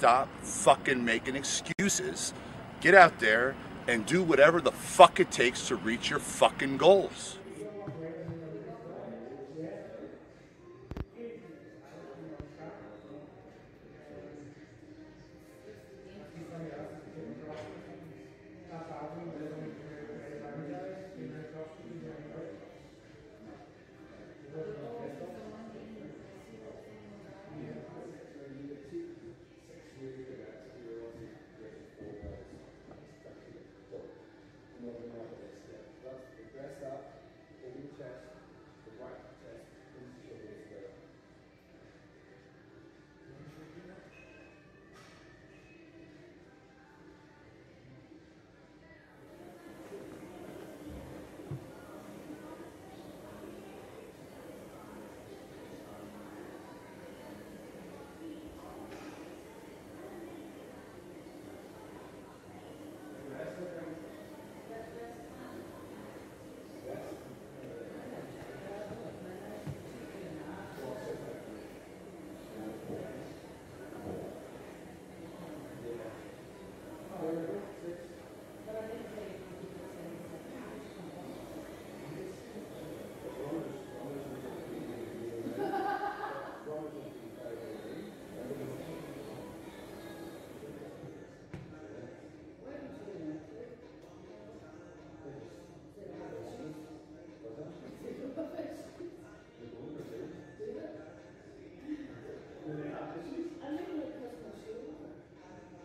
stop fucking making excuses. Get out there and do whatever the fuck it takes to reach your fucking goals.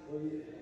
Well,